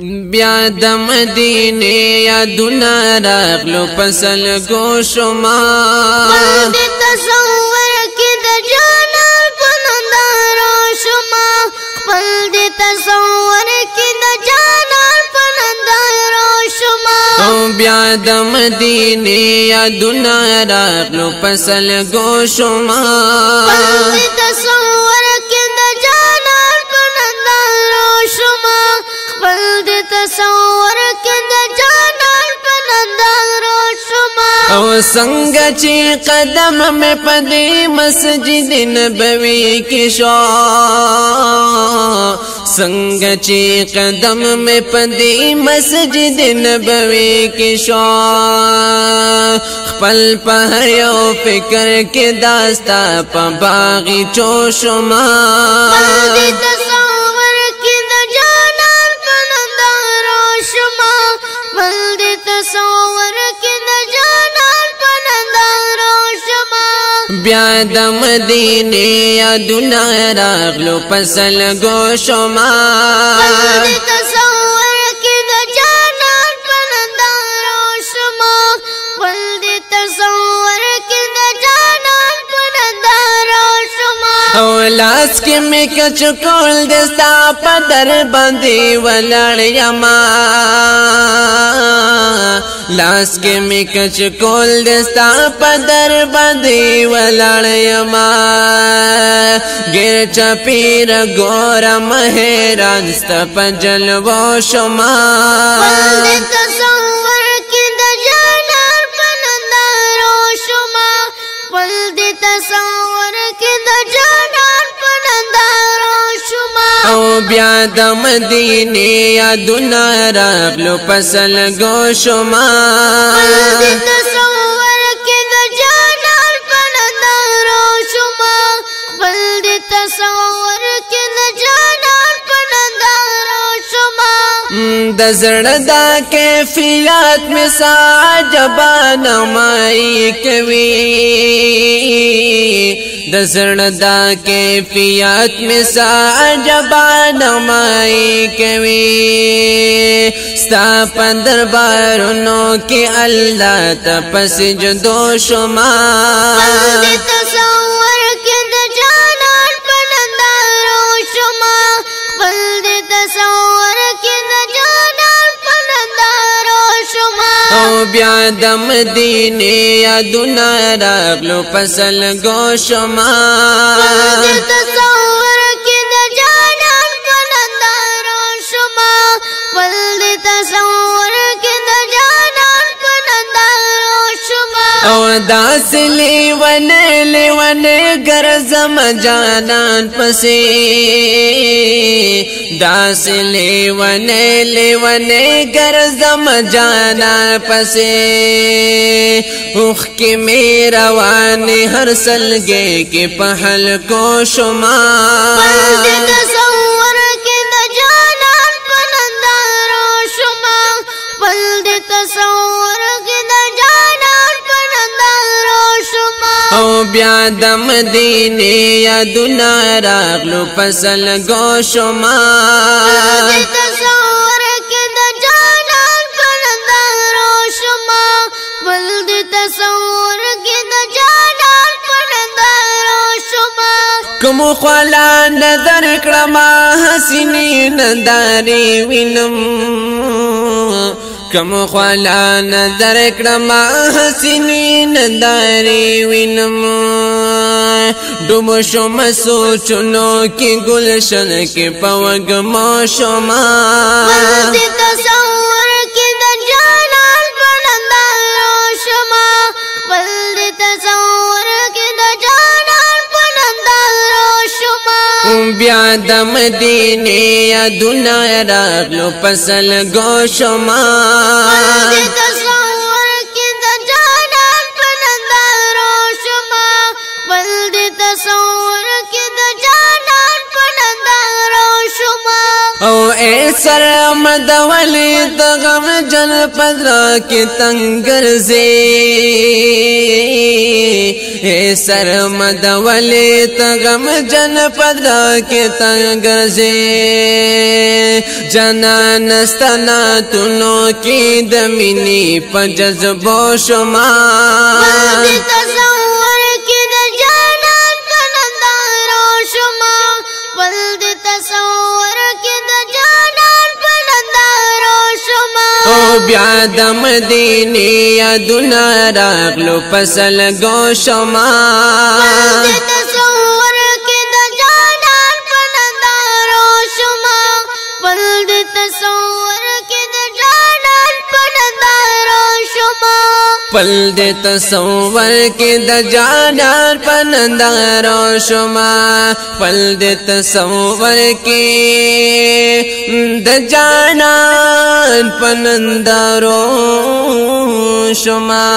بیا د مدینه یادونه راغلو پسل گو شما باندې تصور کې د جانان په نندارو شما خپل دې تصور کې د جانان په نندارو شما او بیا د مدینه یادونه راغلو پسل گو شما باندې تصور تصور کې د جانان په نندار شما او څنګه چې قدم مې په دې مسجد نبوي کې شو څنګه چې قدم مې پدې مسجد نبوي کې شو خپل په یو فکر کې داستا په باغی چو شما प्या दम दीने या दुनिया राल गोमा لاس کې مې کچ کول دې ستا په در باندې ولړ یما لاس کې مې کچ کول دې ستا په در باندې ولړ یما ګر چپیر ګور مهران ست پنجل و شما تصور کې د جانان پنندارو شما پل دې تصور کې د جانان او بیا د مدینه یادونه راغلو پسل گو شما تصور کې د جانان پر نارو شما خپل د تصور کې د جانان پر نارو شما د زړه د کیفیت مساجبانه مای کوي दसण दा के पियात में सा अजबा नमाई कवी स्ता पंदरबार नो के अल्लाह तपस जो दो शुमार तसवर के द जानान पनंदारो शुमा बल तसवर او بیا د مدینه یادونه راغلو فصل گوشما داس لیون لیون گرزم جانان پسی داس لیون لیون گرزم جانان پسی اوخ کی می روانی هر سلگے کی پہل کو شما پل دی تصور کی دا جانان پنندارو شما پل دی تصور بیا د مدینه یادونه راغلو فصل گو شمار تصور کې د جانان په نظرو شما بل دې تصور کې د جانان په نظرو شما کوم خلا نظر کړم حسینې ننداري وینم کم خلا نظر کړم حسینین داری وینم دوم شوم سوچنو کې گلشن کې پوګ ما شوما بیا د مدینه یا دنیا راغلو پسل گو شما تصور کې د جانان په نندارو شما بل دې تصور اے سرمد ولی دغم جن پدرا کی تنگر زی اے سرمد ولی تغم جن پدرا کی تنگر زی جنان ستنا تنو کی دمینی پجذبو شما مانگی تصور کی دجانا تندارو شما بلد تصور کی او بیا د مدینه یادونه راغلو فصل گو شما تصور کې د جانان په نندارو شما بل د تصور کې د جانان په نندارو شما پل د تصور کې د جانان په نندارو شما پل د تصور کې د جانان پنندارو شما